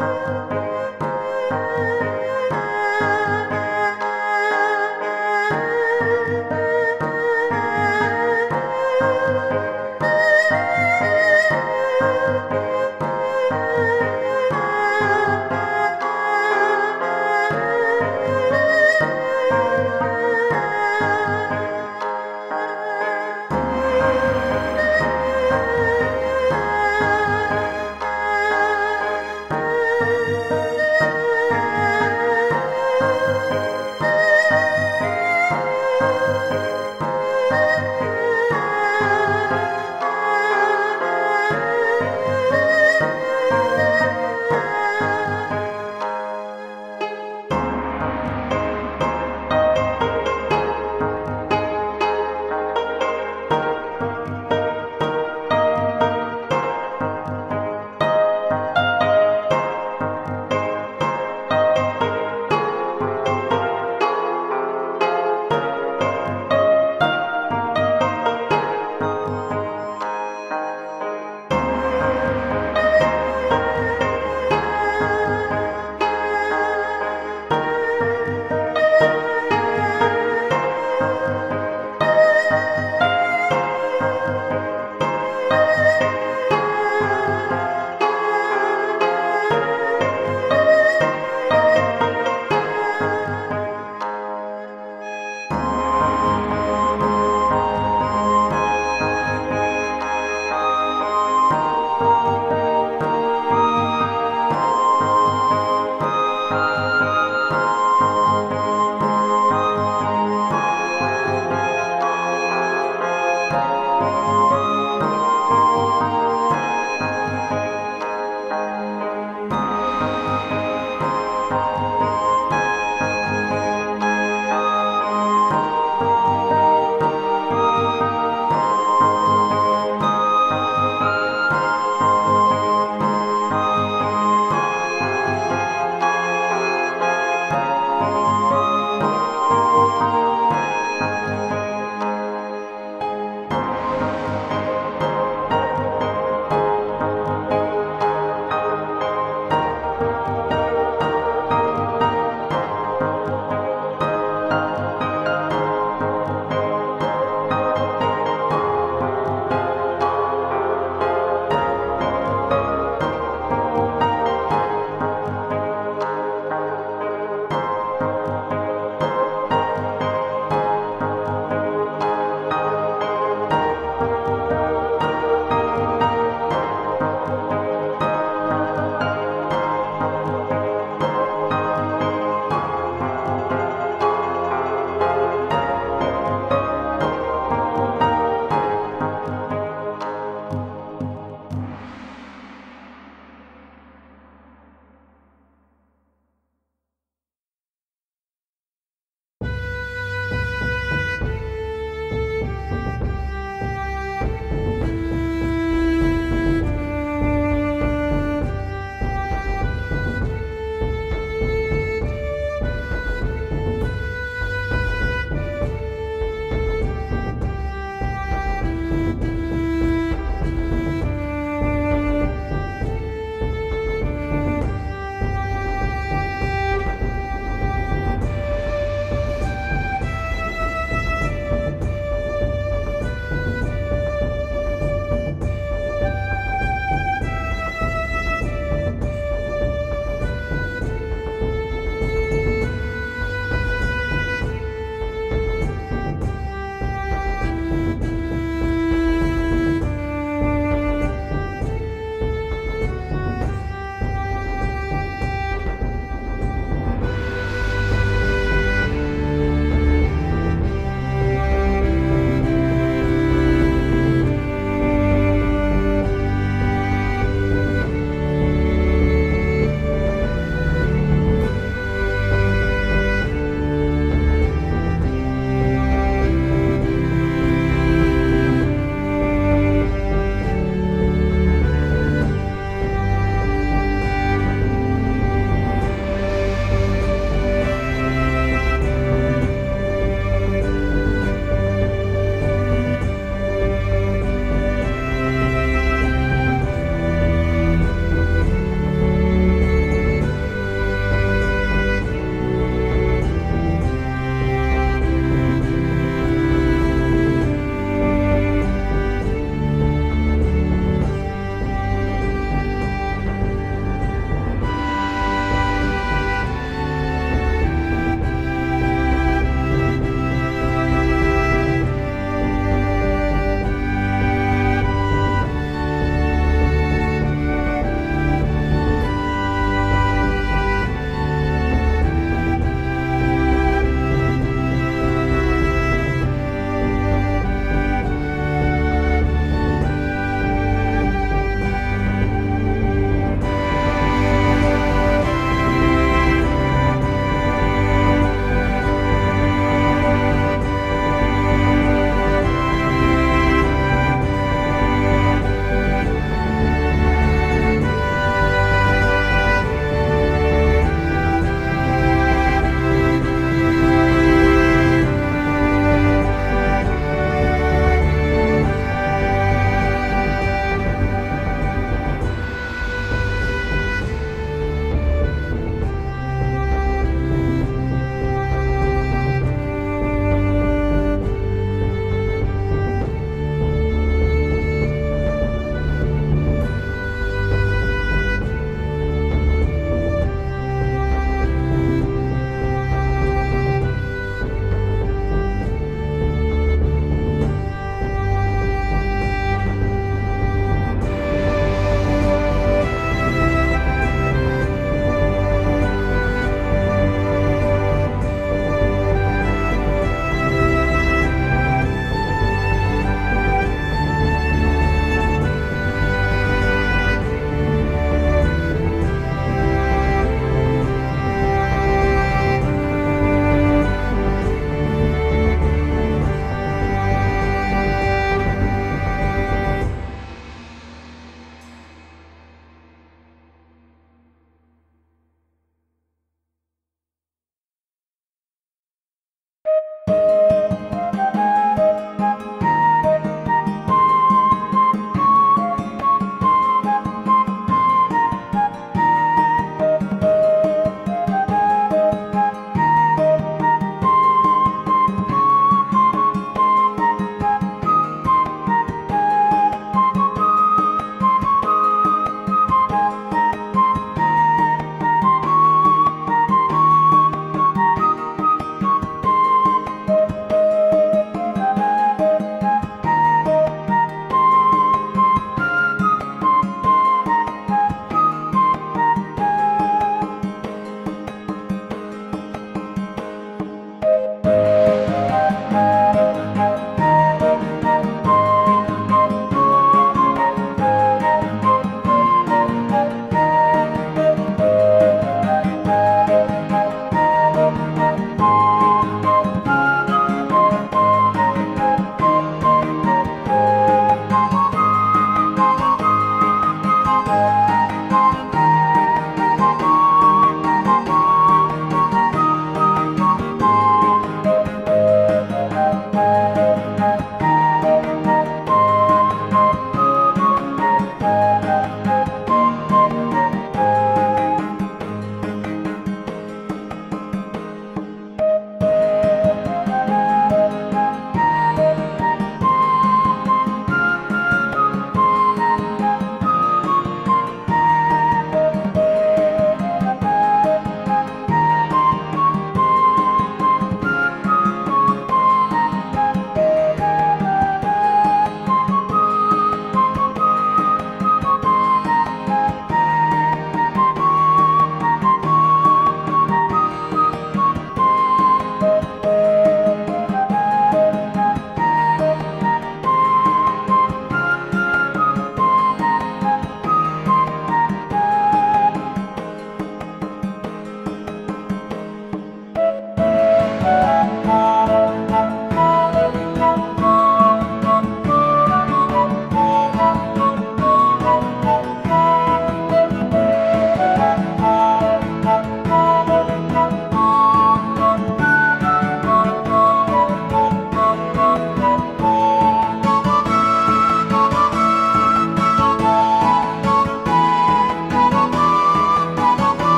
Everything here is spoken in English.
you